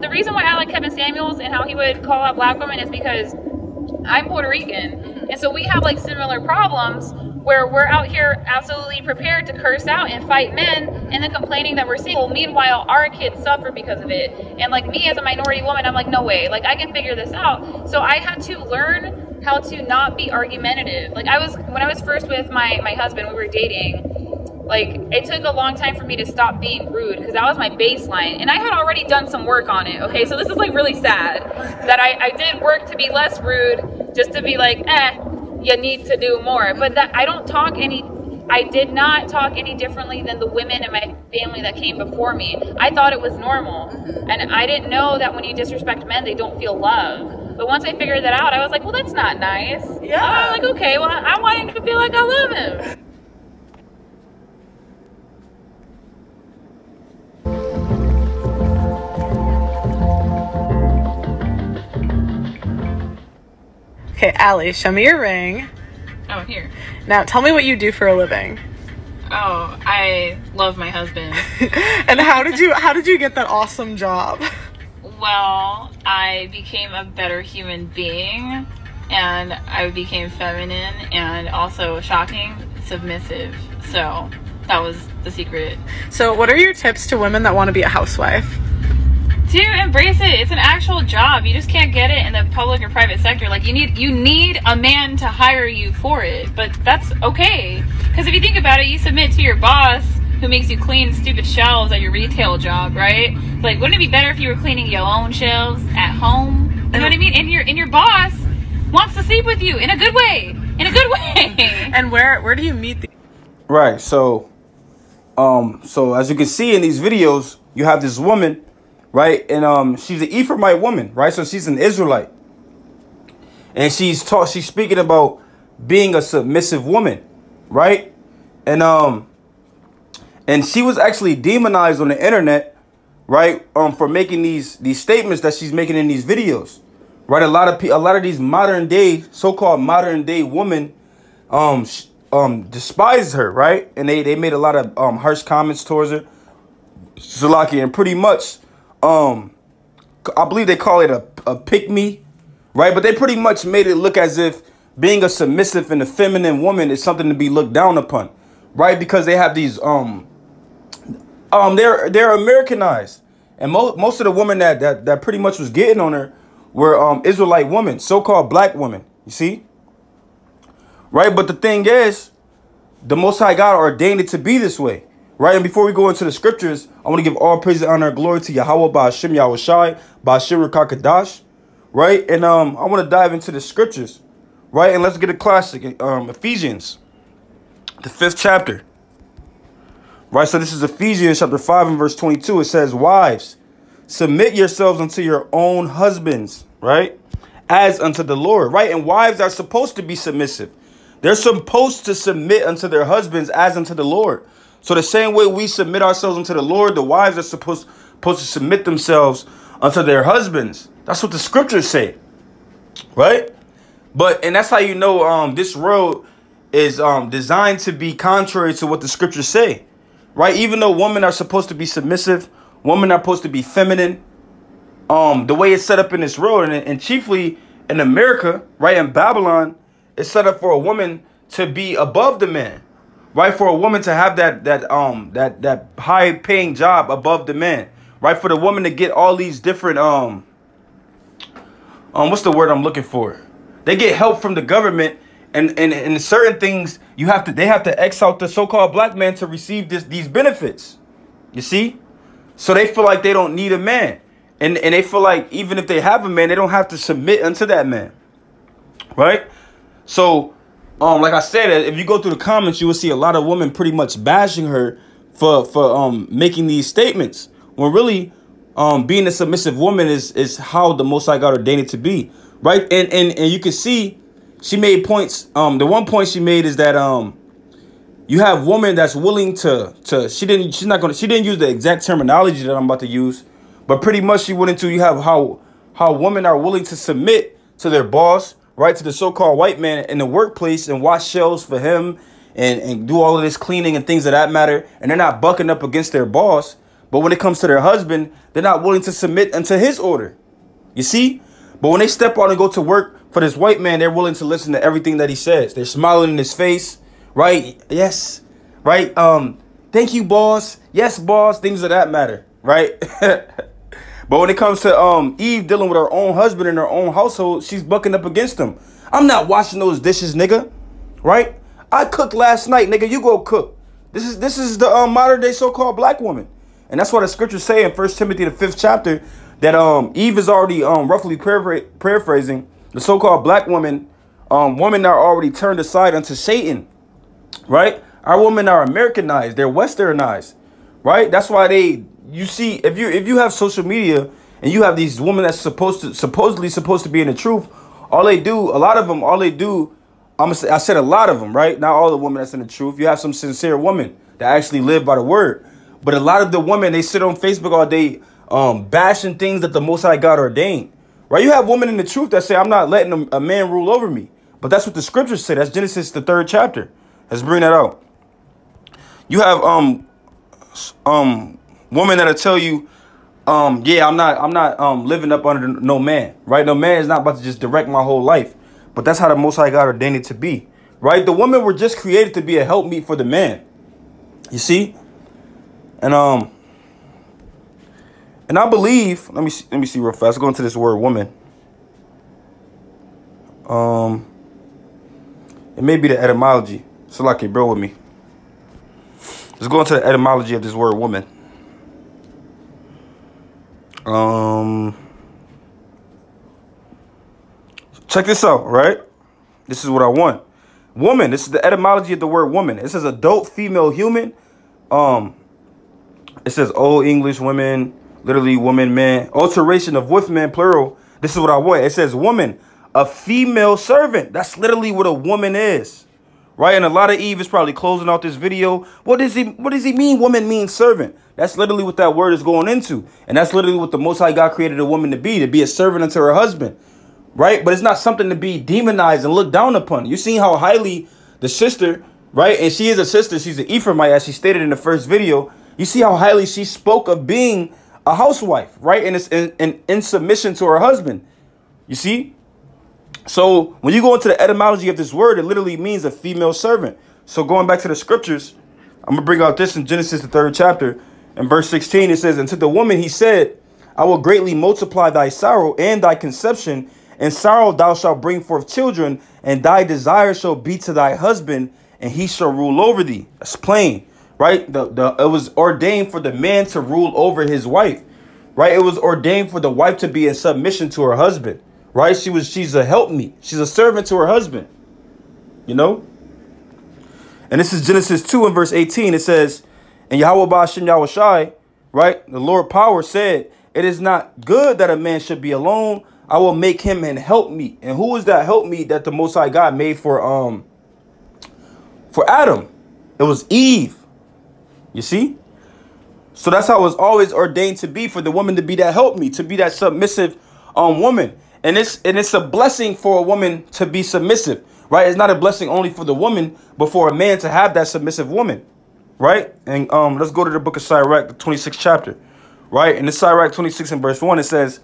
The reason why I like Kevin Samuels and how he would call out black women is because I'm Puerto Rican. Mm-hmm. And so we have like similar problems where we're out here absolutely prepared to curse out and fight men and then complaining that we're single. Meanwhile, our kids suffer because of it. And like me as a minority woman, I'm like, no way, like I can figure this out. So I had to learn how to not be argumentative. Like I was, when I was first with my, my husband, we were dating, like it took a long time for me to stop being rude because that was my baseline and i had already done some work on it okay? So this is like really sad that i, I did work to be less rude just to be like eh you need to do more. But that i don't talk any i did not talk any differently than the women in my family that came before me. I thought it was normal and i didn't know that when you disrespect men they don't feel love. But once i figured that out i was like well that's not nice. Yeah. i was like okay well i want him to feel like i love him Okay, Allie, show me your ring. Oh, here. Now, tell me what you do for a living. Oh, I love my husband. and how did you how did you get that awesome job? well, I became a better human being and I became feminine and also shocking, submissive. So, that was the secret. So, what are your tips to women that want to be a housewife? To embrace it. It's an actual job. You just can't get it in the public or private sector. Like you need you need a man to hire you for it. But that's okay. Cuz if you think about it, you submit to your boss who makes you clean stupid shelves at your retail job, right? Like wouldn't it be better if you were cleaning your own shelves at home? You know what I mean? And your and your boss wants to sleep with you in a good way. In a good way. And where where do you meet the Right. So, um, so as you can see in these videos, you have this woman, right, and um, she's an Ephraimite woman, right. So she's an Israelite, and she's taught. She's speaking about being a submissive woman, right, and um, and she was actually demonized on the internet, right, um, for making these these statements that she's making in these videos, right. A lot of a lot of these modern day, so-called modern day women, um, um, despised her, right? And they, they made a lot of um harsh comments towards her, Zalaki, and pretty much, um, I believe they call it a a pick me, right? But they pretty much made it look as if being a submissive and a feminine woman is something to be looked down upon, right? Because they have these um um they're they're Americanized, and most most of the women that that that pretty much was getting on her were um Israelite women, so-called black women. You see, right? But the thing is, the Most High God ordained it to be this way, right? And before we go into the scriptures, I want to give all praise, and honor, and glory to Yahweh by Hashem Yahawashi by Hashem Kakadash, right? And um, I want to dive into the scriptures, right? And let's get a classic, um, Ephesians, the fifth chapter. Right, so this is Ephesians chapter 5 and verse 22. It says, Wives, submit yourselves unto your own husbands, right? As unto the Lord, right? And wives are supposed to be submissive. They're supposed to submit unto their husbands as unto the Lord. So the same way we submit ourselves unto the Lord, the wives are supposed, supposed to submit themselves unto their husbands. That's what the scriptures say. Right? But and that's how you know um this road is um designed to be contrary to what the scriptures say. Right? Even though women are supposed to be submissive, women are supposed to be feminine. Um, the way it's set up in this road, and, and chiefly in America, right in Babylon, it's set up for a woman to be above the man, right? For a woman to have that that um that that high paying job above the man, right? For the woman to get all these different um um what's the word I'm looking for? They get help from the government and and, and certain things you have to they have to X out the so-called black man to receive this these benefits. You see? So they feel like they don't need a man. And and they feel like even if they have a man, they don't have to submit unto that man. Right? So um like I said, if you go through the comments, you will see a lot of women pretty much bashing her for for um making these statements. When really um being a submissive woman is is how the most High God ordained it to be. Right? And and and you can see she made points. Um the one point she made is that um you have woman that's willing to to she didn't she's not gonna she didn't use the exact terminology that I'm about to use, but pretty much she went into you have how how women are willing to submit to their boss, right, to the so-called white man in the workplace and wash shelves for him and, and do all of this cleaning and things of that matter, and they're not bucking up against their boss, But when it comes to their husband, they're not willing to submit unto his order. You see? But when they step out and go to work for this white man, they're willing to listen to everything that he says. They're smiling in his face, right? Yes, right? Um, thank you, boss. Yes, boss. Things of that matter, right? but when it comes to um Eve dealing with her own husband in her own household, she's bucking up against him. I'm not washing those dishes, nigga. Right? I cooked last night, nigga. You go cook. This is this is the um, modern day so-called black woman. And that's what the scriptures say in First Timothy the fifth chapter that um Eve is already um roughly paraphr- paraphrasing the so-called black woman, um women are already turned aside unto Satan. Right? Our women are Americanized, they're westernized. Right? That's why they you see if you if you have social media and you have these women that's supposed to supposedly supposed to be in the truth, all they do, a lot of them, all they do, I'm say, I said a lot of them, right? Not all the women that's in the truth. You have some sincere women that actually live by the word. But a lot of the women, they sit on Facebook all day um, bashing things that the Most High God ordained. Right? You have women in the truth that say, I'm not letting a, a man rule over me. But that's what the scriptures say. That's Genesis, the third chapter. Let's bring that out. You have um um women that'll tell you, um, yeah, I'm not I'm not um living up under no man. Right? No man is not about to just direct my whole life. But that's how the Most High God ordained it to be. Right? The women were just created to be a helpmeet for the man. You see? And um and I believe, let me see, let me see real fast. Let's go into this word woman. Um it may be the etymology. So like it, bro with me. Let's go into the etymology of this word woman. Um check this out, right? This is what I want. Woman, this is the etymology of the word woman. It says adult female human. Um it says old English women, literally woman, man. Alteration of with men, plural. This is what I want. It says woman, a female servant. That's literally what a woman is. Right? And a lot of Eve is probably closing out this video. What does he what does he mean? Woman means servant. That's literally what that word is going into. And that's literally what the most high God created a woman to be, to be a servant unto her husband. Right? But it's not something to be demonized and looked down upon. You see how highly the sister, right? And she is a sister, she's an Ephraimite, as she stated in the first video. You see how highly she spoke of being a housewife, right? And it's in, in, in submission to her husband. You see? So when you go into the etymology of this word, it literally means a female servant. So going back to the scriptures, I'm gonna bring out this in Genesis the third chapter. In verse 16, it says, And to the woman he said, I will greatly multiply thy sorrow and thy conception. and sorrow thou shalt bring forth children, and thy desire shall be to thy husband, and he shall rule over thee. That's plain, right? The, the it was ordained for the man to rule over his wife, right? It was ordained for the wife to be in submission to her husband right? She was she's a helpmeet. She's a servant to her husband. You know? And this is Genesis 2 and verse 18. It says, And Yahweh Ba'ashem Yahawashi, right? The Lord power said, It is not good that a man should be alone. I will make him an helpmeet. And who is that helpmeet that the Most High God made for um for Adam? It was Eve. You see? So that's how it was always ordained to be for the woman to be that helpmeet, to be that submissive um woman. And it's and it's a blessing for a woman to be submissive, right? It's not a blessing only for the woman, but for a man to have that submissive woman, right? And um, let's go to the book of Sirach, the 26th chapter, right? And in the Sirach 26 and verse 1, it says,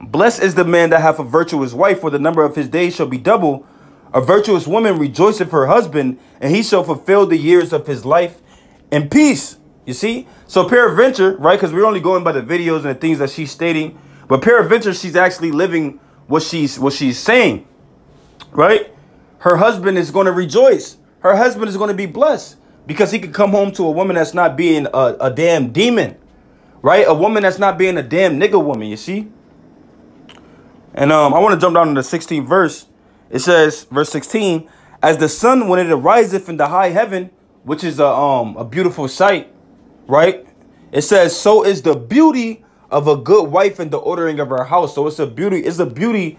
Blessed is the man that hath a virtuous wife, for the number of his days shall be double. A virtuous woman rejoiceth her husband, and he shall fulfill the years of his life in peace. You see? So peradventure, right? Because we're only going by the videos and the things that she's stating. But peradventure, she's actually living what she's what she's saying, right? Her husband is going to rejoice. Her husband is going to be blessed because he could come home to a woman that's not being a, a damn demon, right? A woman that's not being a damn nigga woman. You see? And um, I want to jump down to the 16th verse. It says, verse 16, as the sun when it ariseth in the high heaven, which is a um a beautiful sight, right? It says, so is the beauty of a good wife in the ordering of her house. So it's a beauty, it's a beauty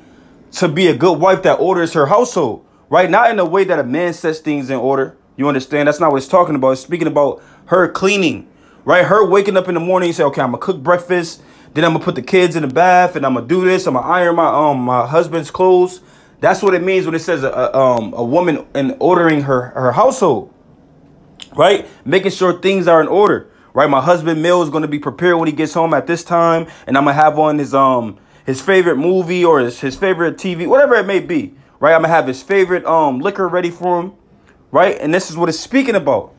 to be a good wife that orders her household, right? Not in a way that a man sets things in order. You understand? That's not what it's talking about. It's speaking about her cleaning, right? Her waking up in the morning and say, okay, I'm gonna cook breakfast. Then I'm gonna put the kids in the bath and I'm gonna do this. I'm gonna iron my um my husband's clothes. That's what it means when it says a, a um a woman in ordering her her household, right? Making sure things are in order right? My husband meal is gonna be prepared when he gets home at this time, and I'm gonna have on his um his favorite movie or his, his favorite TV, whatever it may be, right? I'm gonna have his favorite um liquor ready for him, right? And this is what it's speaking about.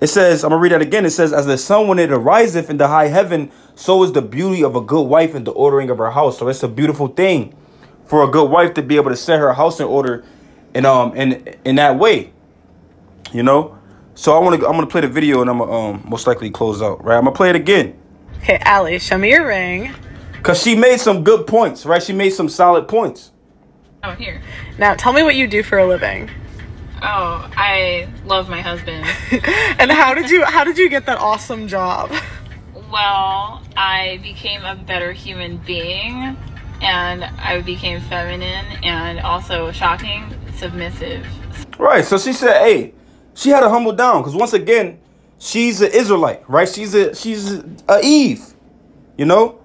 It says, I'm gonna read that again. It says, As the sun when it ariseth in the high heaven, so is the beauty of a good wife in the ordering of her house. So it's a beautiful thing for a good wife to be able to set her house in order and um in in that way. You know? So I wanna I'm gonna play the video and I'm gonna um most likely close out, right? I'm gonna play it again. Okay, Allie, show me your ring. Cause she made some good points, right? She made some solid points. Oh, here. Now, tell me what you do for a living. Oh, I love my husband. and how did you how did you get that awesome job? Well, I became a better human being and I became feminine and also shocking, submissive. Right. So she said, "Hey, she had to humble down because once again, she's an Israelite, right? She's a she's a Eve, you know,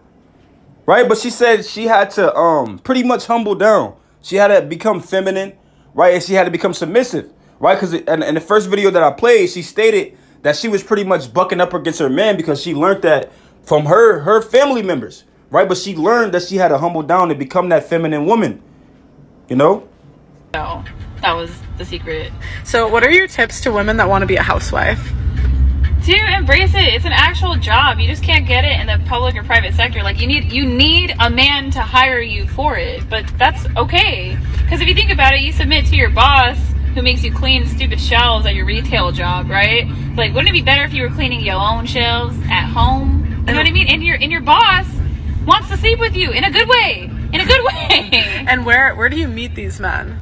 right? But she said she had to um pretty much humble down. She had to become feminine, right? And she had to become submissive, right? Because in, in the first video that I played, she stated that she was pretty much bucking up against her man because she learned that from her her family members, right? But she learned that she had to humble down and become that feminine woman, you know. So that was the secret. So, what are your tips to women that want to be a housewife? To embrace it. It's an actual job. You just can't get it in the public or private sector. Like you need you need a man to hire you for it. But that's okay. Because if you think about it, you submit to your boss who makes you clean stupid shelves at your retail job, right? Like, wouldn't it be better if you were cleaning your own shelves at home? You know what I mean? And your and your boss wants to sleep with you in a good way. In a good way. And where where do you meet these men?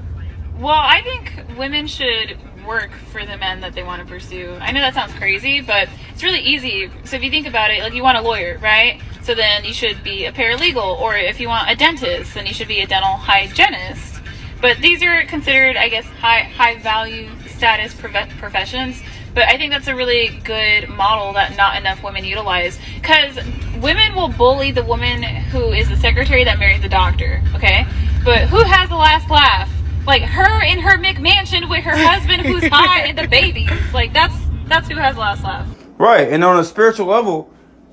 Well, I think women should work for the men that they want to pursue. I know that sounds crazy, but it's really easy. So if you think about it, like you want a lawyer, right? So then you should be a paralegal, or if you want a dentist, then you should be a dental hygienist. But these are considered, I guess, high high value status professions. But I think that's a really good model that not enough women utilize because women will bully the woman who is the secretary that marries the doctor. Okay, but who has the last laugh? Like her in her McMansion with her husband who's high and the babies. Like that's that's who has last laugh. Right, and on a spiritual level,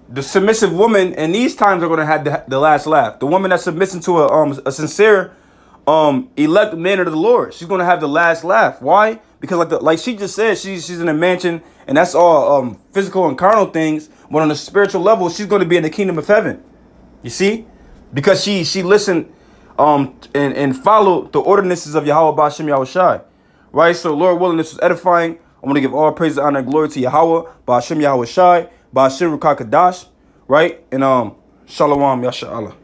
the submissive woman in these times are going to have the, the last laugh. The woman that's submitting to a um a sincere um elect man of the Lord, she's going to have the last laugh. Why? Because like the, like she just said, she's she's in a mansion, and that's all um physical and carnal things. But on a spiritual level, she's going to be in the kingdom of heaven. You see, because she she listened um and and followed the ordinances of Yahweh Bashem Yahawashi. Right. So Lord willing, this was edifying. I want to give all praise, honor, and glory to Yahweh, Bashem Yahawashi, Bashem Rukakadash, right? And um, Shalom, Yasha Allah.